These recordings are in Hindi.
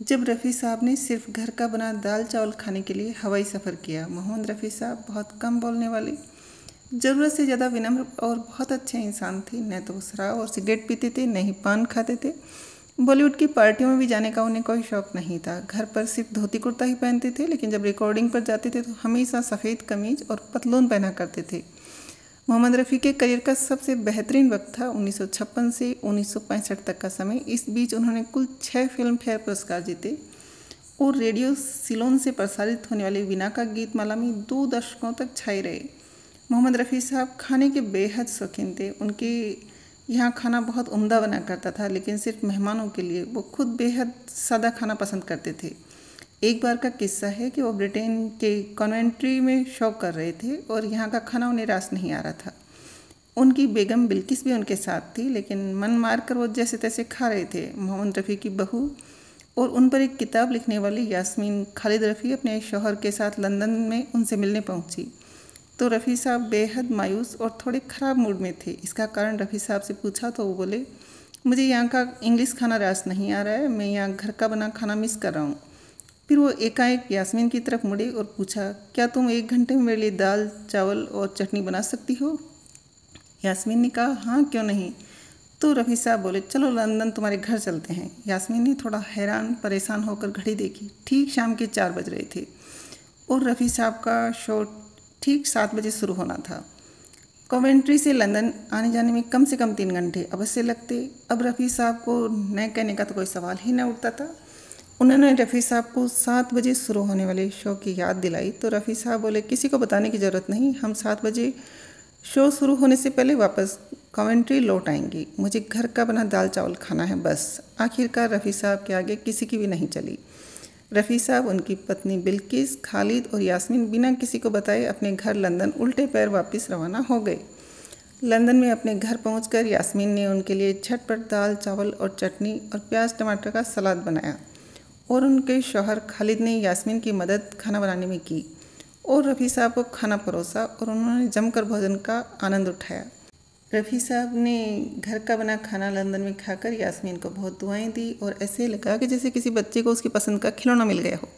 जब रफ़ी साहब ने सिर्फ़ घर का बना दाल चावल खाने के लिए हवाई सफ़र किया, मोहम्मद रफ़ी साहब बहुत कम बोलने वाले। ज़रूरत से ज़्यादा विनम्र और बहुत अच्छे इंसान थे। न तो शराब और सिगरेट पीते थे, न ही पान खाते थे। बॉलीवुड की पार्टियों में भी जाने का उन्हें कोई शौक़ नहीं था। घर पर सिर्फ़ धोती कुर्ता ही पहनते थे, लेकिन जब रिकॉर्डिंग पर जाते थे तो हमेशा सफ़ेद कमीज और पतलून पहना करते थे। मोहम्मद रफ़ी के करियर का सबसे बेहतरीन वक्त था 1956 से 1965 तक का समय। इस बीच उन्होंने कुल छः फ़िल्म फेयर पुरस्कार जीते और रेडियो सिलोन से प्रसारित होने वाले विना का गीत माला में दो दशकों तक छाए रहे। मोहम्मद रफ़ी साहब खाने के बेहद शौकीन थे। उनके यहाँ खाना बहुत उम्दा बना करता था, लेकिन सिर्फ़ मेहमानों के लिए वो खुद बेहद सादा खाना पसंद करते थे। एक बार का किस्सा है कि वो ब्रिटेन के कॉन्वेंट्री में शौक कर रहे थे और यहाँ का खाना उन्हें रास नहीं आ रहा था। उनकी बेगम बिल्किस भी उनके साथ थी, लेकिन मन मार कर वो जैसे तैसे खा रहे थे। मोहम्मद रफ़ी की बहू और उन पर एक किताब लिखने वाली यास्मीन खालिद रफ़ी अपने शोहर के साथ लंदन में उनसे मिलने पहुँची। तो रफ़ी साहब बेहद मायूस और थोड़े ख़राब मूड में थे। इसका कारण रफ़ी साहब से पूछा तो वो बोले, मुझे यहाँ का इंग्लिश खाना रास नहीं आ रहा है। मैं यहाँ घर का बना खाना मिस कर रहा हूँ। फिर वो एकाएक यास्मीन की तरफ़ मुड़े और पूछा, क्या तुम एक घंटे में मेरे लिए दाल, चावल और चटनी बना सकती हो? यास्मीन ने कहा हाँ क्यों नहीं? तो रफ़ी साहब बोले, चलो लंदन तुम्हारे घर चलते हैं। यास्मीन ने थोड़ा हैरान, परेशान होकर घड़ी देखी। ठीक शाम के चार बज रहे थे और रफ़ी साहब का शो ठीक सात बजे शुरू होना था। कॉवेंट्री से लंदन आने जाने में कम से कम तीन घंटे अवश्य लगते। अब रफ़ी साहब को न कहने का तो कोई सवाल ही न उठता था। उन्होंने रफ़ी साहब को सात बजे शुरू होने वाले शो की याद दिलाई तो रफ़ी साहब बोले, किसी को बताने की ज़रूरत नहीं, हम सात बजे शो शुरू होने से पहले वापस कमेंट्री लौट आएँगी। मुझे घर का बना दाल चावल खाना है, बस। आखिरकार रफ़ी साहब के आगे किसी की भी नहीं चली। रफ़ी साहब उनकी पत्नी बिल्किस, खालिद और यास्मीन बिना किसी को बताए अपने घर लंदन उल्टे पैर वापस रवाना हो गए। लंदन में अपने घर पहुंचकर यास्मीन ने उनके लिए झटपट दाल चावल और चटनी और प्याज टमाटर का सलाद बनाया। और उनके शौहर खालिद ने यास्मीन की मदद खाना बनाने में की। और रफ़ी साहब को खाना परोसा और उन्होंने जमकर भोजन का आनंद उठाया। रफ़ी साहब ने घर का बना खाना लंदन में खाकर यास्मीन को बहुत दुआएँ दी और ऐसे लगा कि जैसे किसी बच्चे को उसकी पसंद का खिलौना मिल गया हो।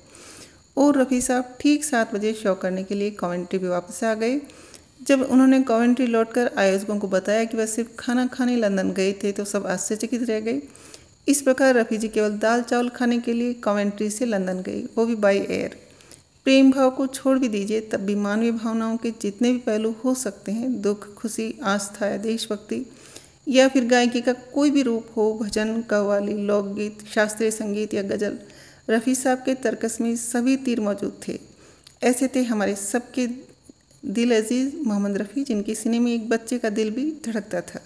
और रफ़ी साहब ठीक सात बजे शो करने के लिए कॉमेंट्री भी वापस आ गए। जब उन्होंने कॉमेंट्री लौटकर आयोजकों को बताया कि वह सिर्फ़ खाना खाने लंदन गए थे तो सब आश्चर्यचकित रह गए। इस प्रकार रफ़ी जी केवल दाल चावल खाने के लिए कॉमेंट्री से लंदन गई। वो भी बाई एयर प्रेम भाव को छोड़ भी दीजिए, तब भी मानवीय भावनाओं के जितने भी पहलू हो सकते हैं, दुख, खुशी, आस्था या देशभक्ति, या फिर गायकी का कोई भी रूप हो, भजन, कव्वाली लोकगीत शास्त्रीय संगीत या गज़ल, रफ़ी साहब के तर्कस में सभी तीर मौजूद थे। ऐसे थे हमारे सबके दिल अज़ीज़ मोहम्मद रफ़ी, जिनके सिने में एक बच्चे का दिल भी धड़कता था।